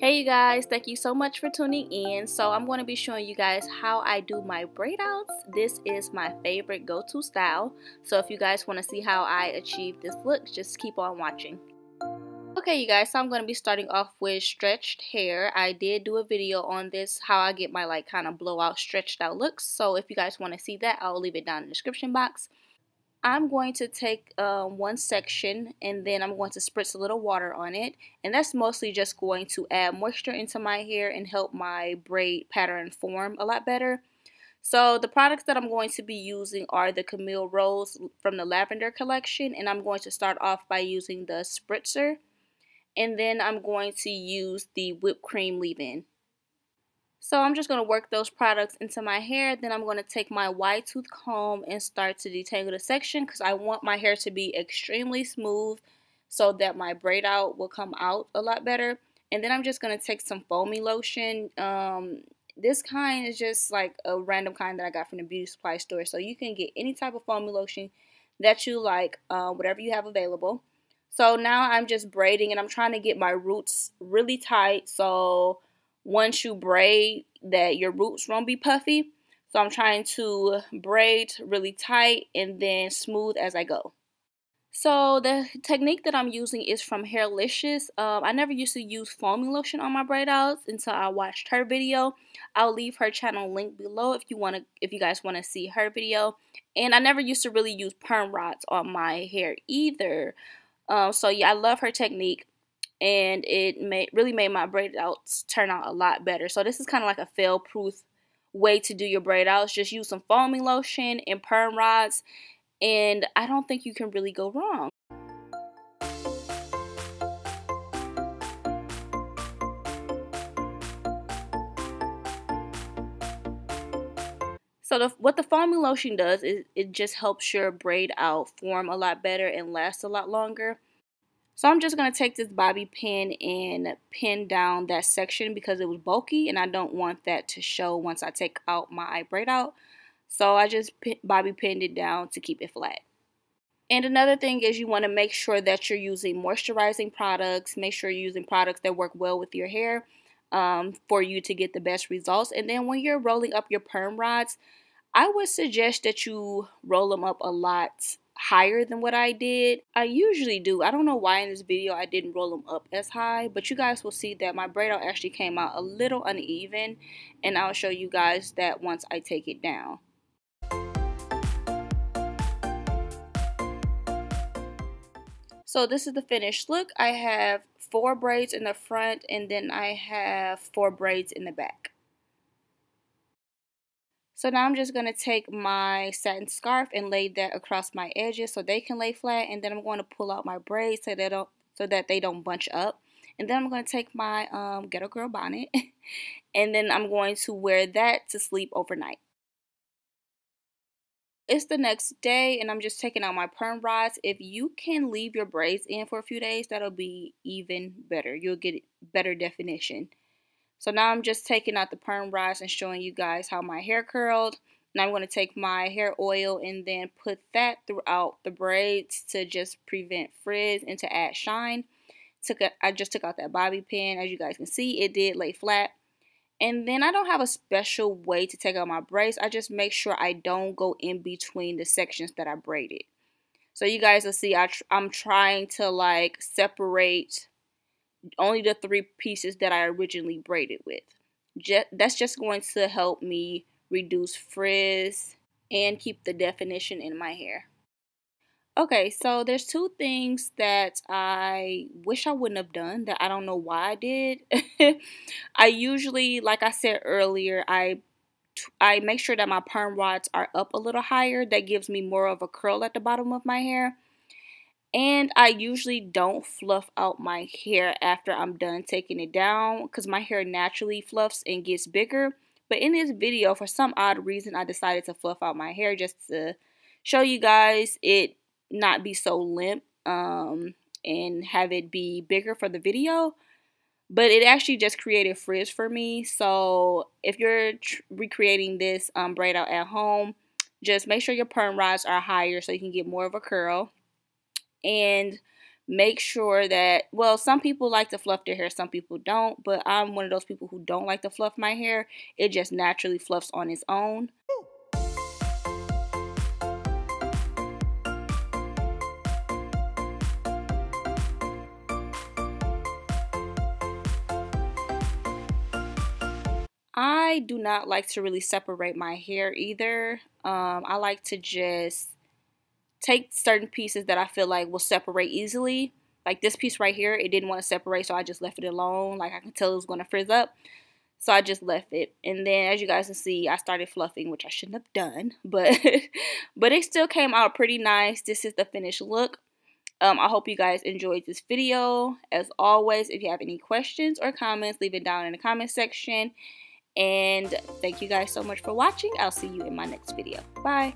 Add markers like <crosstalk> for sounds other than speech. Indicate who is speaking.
Speaker 1: Hey you guys, thank you so much for tuning in. So I'm going to be showing you guys how I do my braid outs. This is my favorite go-to style. So if you guys want to see how I achieve this look, just keep on watching. Okay you guys, so I'm going to be starting off with stretched hair. I did do a video on this, how I get my like kind of blowout stretched out looks. So if you guys want to see that, I'll leave it down in the description box. I'm going to take um, one section and then I'm going to spritz a little water on it and that's mostly just going to add moisture into my hair and help my braid pattern form a lot better. So the products that I'm going to be using are the Camille Rose from the Lavender collection and I'm going to start off by using the spritzer and then I'm going to use the whipped cream leave-in. So I'm just going to work those products into my hair. Then I'm going to take my wide tooth comb and start to detangle the section because I want my hair to be extremely smooth so that my braid out will come out a lot better. And then I'm just going to take some foamy lotion. Um, this kind is just like a random kind that I got from the beauty supply store. So you can get any type of foamy lotion that you like, uh, whatever you have available. So now I'm just braiding and I'm trying to get my roots really tight so once you braid that your roots won't be puffy. So I'm trying to braid really tight and then smooth as I go. So the technique that I'm using is from Hairlicious. Um, I never used to use foaming lotion on my braid outs until I watched her video. I'll leave her channel link below if you want to, if you guys want to see her video. And I never used to really use perm rods on my hair either. Um, so yeah, I love her technique and it made really made my braid outs turn out a lot better. So this is kind of like a fail proof way to do your braid outs. Just use some foaming lotion and perm rods and I don't think you can really go wrong. So the, what the foaming lotion does is it just helps your braid out form a lot better and last a lot longer. So I'm just going to take this bobby pin and pin down that section because it was bulky and I don't want that to show once I take out my braid out. So I just bobby pinned it down to keep it flat. And another thing is you want to make sure that you're using moisturizing products. Make sure you're using products that work well with your hair um, for you to get the best results. And then when you're rolling up your perm rods, I would suggest that you roll them up a lot higher than what I did. I usually do. I don't know why in this video I didn't roll them up as high, but you guys will see that my braid out actually came out a little uneven, and I'll show you guys that once I take it down. So this is the finished look. I have four braids in the front and then I have four braids in the back. So now I'm just going to take my satin scarf and lay that across my edges so they can lay flat. And then I'm going to pull out my braids so, they don't, so that they don't bunch up. And then I'm going to take my um, Ghetto Girl bonnet <laughs> and then I'm going to wear that to sleep overnight. It's the next day and I'm just taking out my perm rods. If you can leave your braids in for a few days, that'll be even better. You'll get better definition. So now I'm just taking out the perm rods and showing you guys how my hair curled. And I'm going to take my hair oil and then put that throughout the braids to just prevent frizz and to add shine. Took a, I just took out that bobby pin. As you guys can see, it did lay flat. And then I don't have a special way to take out my braids. I just make sure I don't go in between the sections that I braided. So you guys will see I tr I'm trying to like separate only the three pieces that I originally braided with. Just, that's just going to help me reduce frizz and keep the definition in my hair. Okay, so there's two things that I wish I wouldn't have done that I don't know why I did. <laughs> I usually, like I said earlier, I I make sure that my perm rods are up a little higher. That gives me more of a curl at the bottom of my hair. And I usually don't fluff out my hair after I'm done taking it down because my hair naturally fluffs and gets bigger. But in this video, for some odd reason, I decided to fluff out my hair just to show you guys it not be so limp um, and have it be bigger for the video. But it actually just created frizz for me. So if you're recreating this um, braid out at home, just make sure your perm rods are higher so you can get more of a curl and make sure that well some people like to fluff their hair some people don't but i'm one of those people who don't like to fluff my hair it just naturally fluffs on its own I do not like to really separate my hair either. Um, I like to just take certain pieces that I feel like will separate easily. Like this piece right here, it didn't want to separate, so I just left it alone. Like I can tell it was going to frizz up. So I just left it. And then as you guys can see, I started fluffing, which I shouldn't have done. <laughs> But but it still came out pretty nice. This is the finished look. Um, I hope you guys enjoyed this video. As always, if you have any questions or comments, leave it down in the comment section. And thank you guys so much for watching. I'll see you in my next video. Bye.